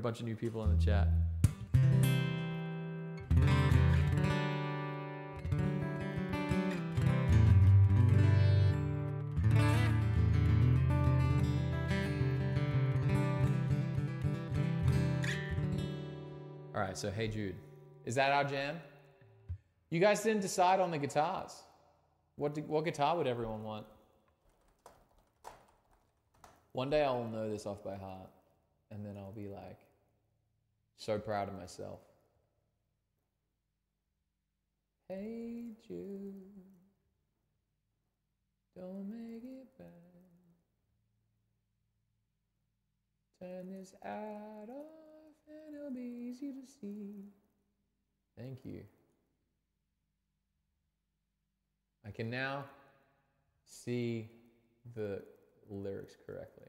bunch of new people in the chat. All right, so Hey Jude. Is that our jam? You guys didn't decide on the guitars. What, do- what guitar would everyone want? One day I'll know this off by heart, and then I'll be like, so proud of myself. Hey Jude, don't make it bad. Turn this out off, and it'll be easy to see. Thank you. I can now see the lyrics correctly.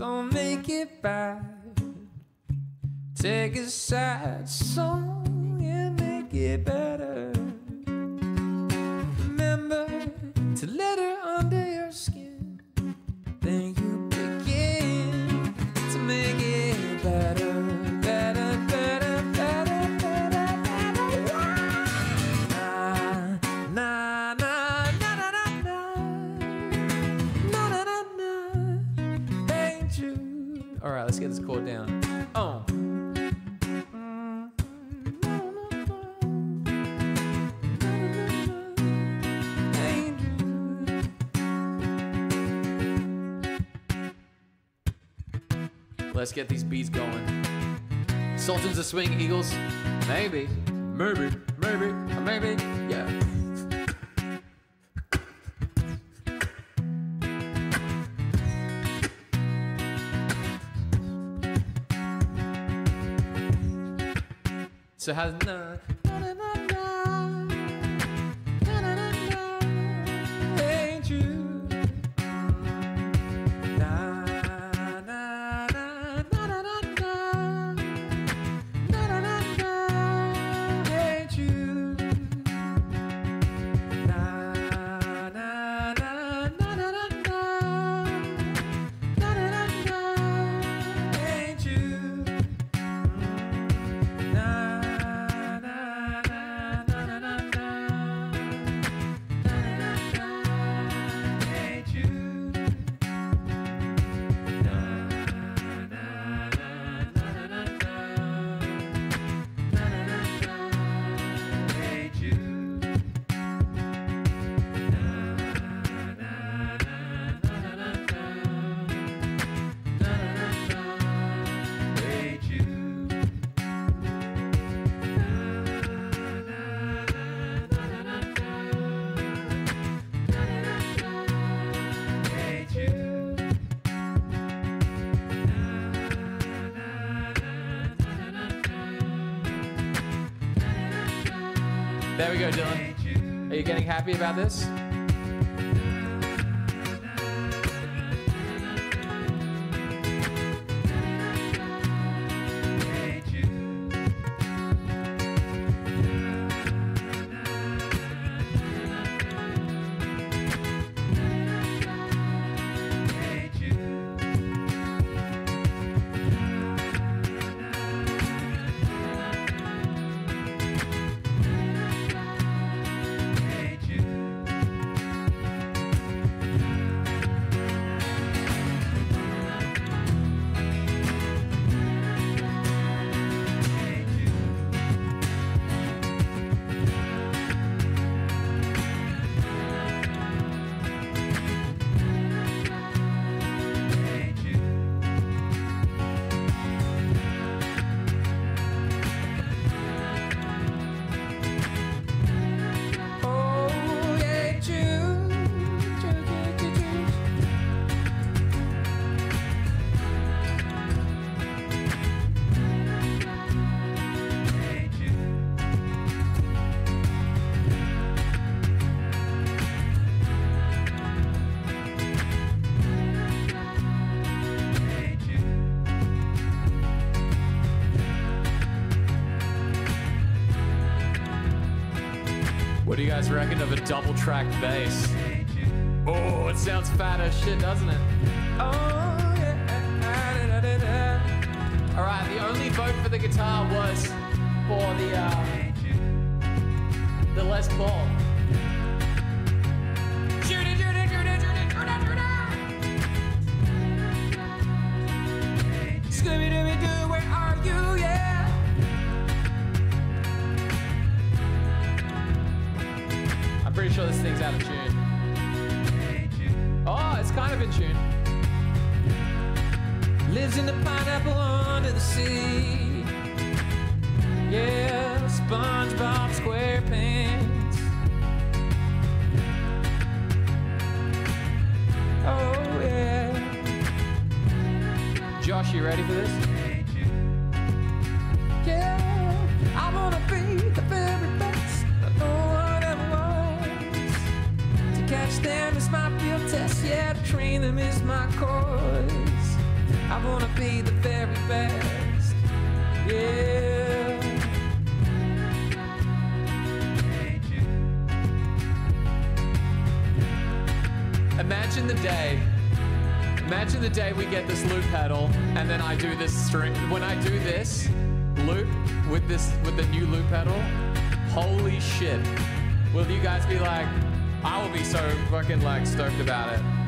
Don't make it bad. Take a sad song and make it better. Chord down. Oh. Let's get these beats going. Sultans of Swing Eagles. Maybe. Maybe. Maybe. Maybe. Yeah. So how's no, no, go, Dylan. Are you getting happy about this? Guys reckon of a double track bass? Oh, it sounds fat as shit, doesn't it? Oh, yeah. All right, the only vote for the guitar was for the uh, the Les Paul. Out of tune. Oh, it's kind of in tune. Lives in the pineapple under the sea. Yeah, SpongeBob SquarePants. Oh yeah. Josh, you ready for this? Yeah, train them is my course. I wanna be the very best, yeah. Imagine the day. Imagine the day we get this loop pedal, and then I do this string. When I do this loop with this with the new loop pedal, holy shit! Will you guys be like? I will be so fucking like stoked about it.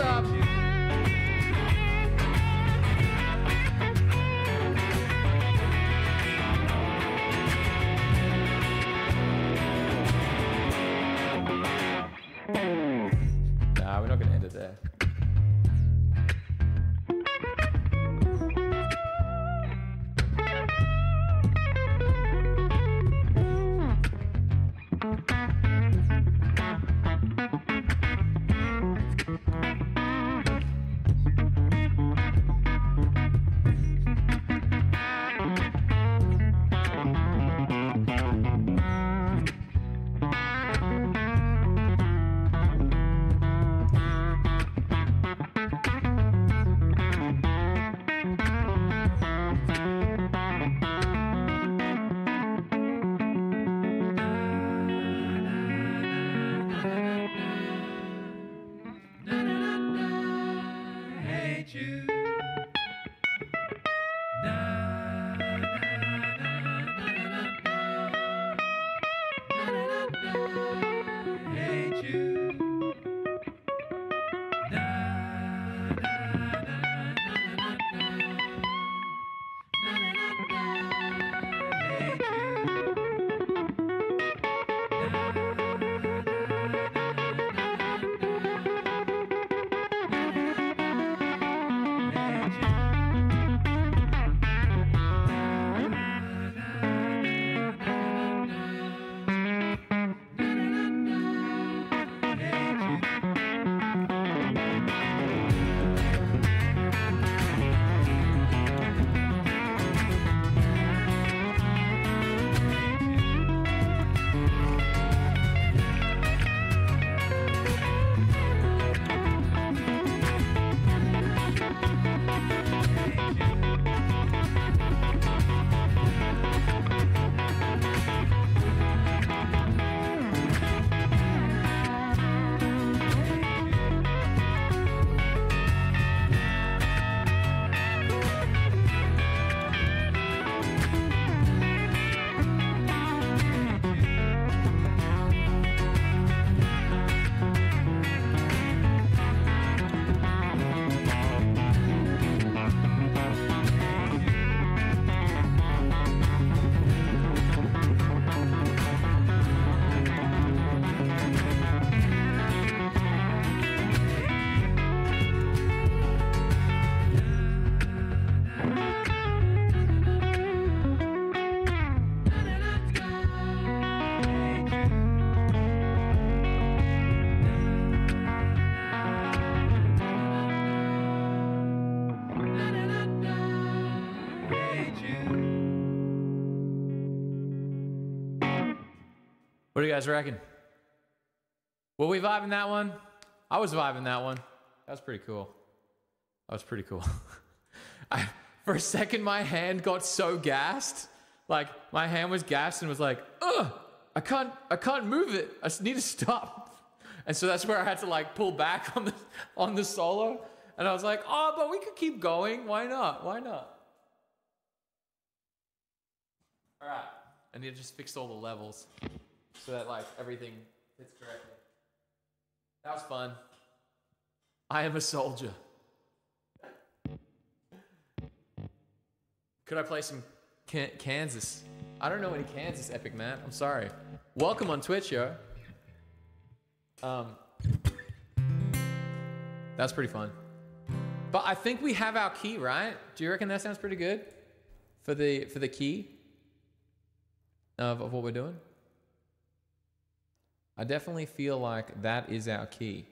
Up? What do you guys reckon? Were we vibing that one? I was vibing that one. That was pretty cool. That was pretty cool. I, for a second, my hand got so gassed. Like my hand was gassed and was like, ugh, I can't, I can't move it. I need to stop. And so that's where I had to like pull back on the on the solo. And I was like, oh, but we could keep going. Why not? Why not? All right. And it just fixed all the levels so that like everything fits correctly. That was fun. I am a soldier. Could I play some Kansas? I don't know any Kansas epic, man. I'm sorry. Welcome on Twitch, yo. Um, that's pretty fun. But I think we have our key, right? Do you reckon that sounds pretty good for the for the key of, of what we're doing? I definitely feel like that is our key.